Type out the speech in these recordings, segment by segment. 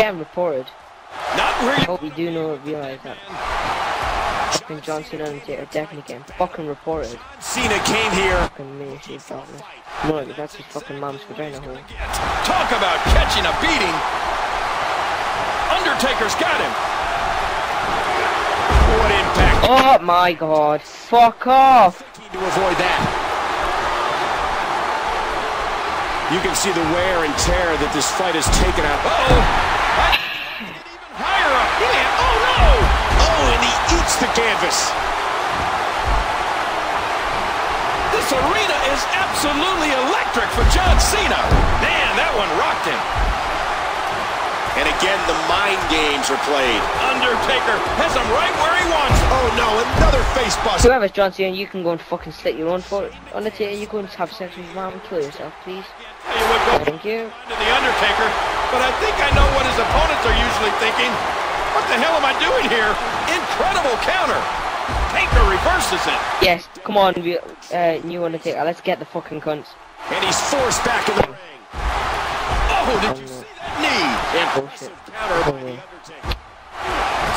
getting reported. Not where I hope you do know realize that. Fucking John Cena and Undertaker definitely getting fucking reported. Cena came here. Fucking me, she's thoughtless. No, that's his fucking mom's vagina hole. Talk about catching a beating. Undertaker's got him. What impact Oh my god, fuck off! to avoid that. You can see the wear and tear that this fight has taken out. Uh-oh! I- Higher up. Yeah. Oh no! Oh, and he eats the canvas. This arena is absolutely electric for John Cena. Man, that one rocked him. And again, the mind games are played. Undertaker has him right where he wants. Oh no, another face bust. Whoever's John Cena, you can go and fucking slit your own foot. Undertaker, you go and have sex with your mom and kill yourself, please. What goes Thank you. to the Undertaker, but I think I know what his opponents are usually thinking. What the hell am I doing here? Incredible counter. Taker reverses it, Yes, come on, we, uh, new Undertaker, let's get the fucking cunts. and he's forced back in the ring. Oh, did you see that knee? Bullshit. counter by the. Undertaker.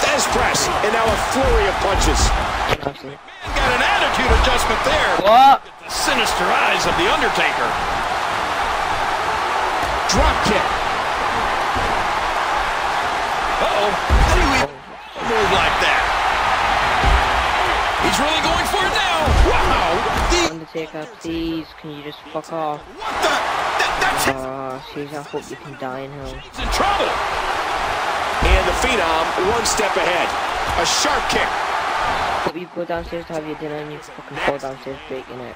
Thesz press, and now a flurry of punches. Man got an attitude adjustment there. What? The sinister eyes of the Undertaker. Drop kick. Uh-oh. How do you even move like that? He's really going for it now. Wow. The, Undertaker, please, can you just fuck off? what the? That, that's Oh, ah, jeez, I hope you can die in hell. He's in trouble. And the Phenom one step ahead. A sharp kick. Hope you go downstairs to have your dinner and you fucking fall downstairs breaking it.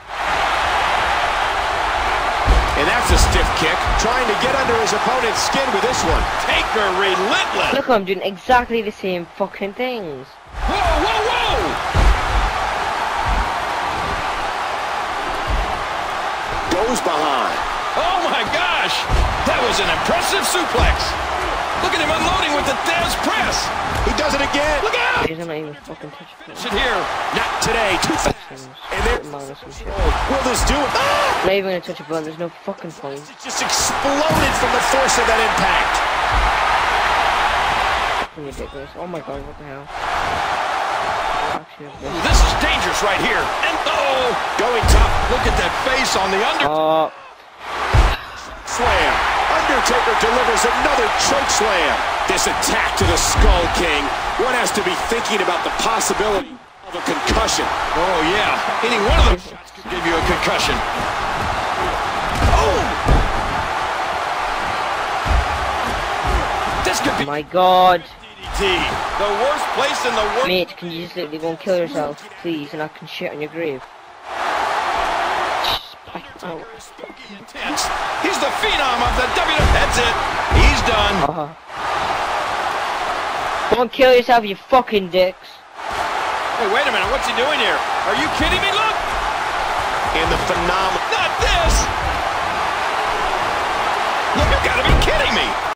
And that's a stiff kick. Trying to get under his opponent's skin with this one. Taker relentless. Look, I'm doing exactly the same fucking things. Whoa, whoa, whoa! Goes behind. Oh my gosh! That was an impressive suplex. Look at him unloading with the Thesz press. He does it again. Look out! I'm not even fucking touching Sit here. Not today. Two th- And there. minus some shit. Will this do it? Ah! Not even gonna touch a button, there's no fucking point. It just exploded from the force of that impact. Ridiculous. Oh my god, what the hell? This is dangerous right here. And oh, going top. Look at that face on the under. Slam. Undertaker delivers another choke slam. This attack to the Skull King. One has to be thinking about the possibility of a concussion. Oh, yeah. Any one of them shots could give you a concussion. Oh! This could be my god. The worst place in the world. Mate, can you just literally go and kill yourself, please, and I can shit on your grave? Just back out. Intense. He's the phenom of the W. That's it. He's done. Uh-huh. Go and kill yourself, you fucking dicks. Hey, wait a minute. What's he doing here? Are you kidding me? Look. In the phenomenal. Not this. Look, you gotta be kidding me.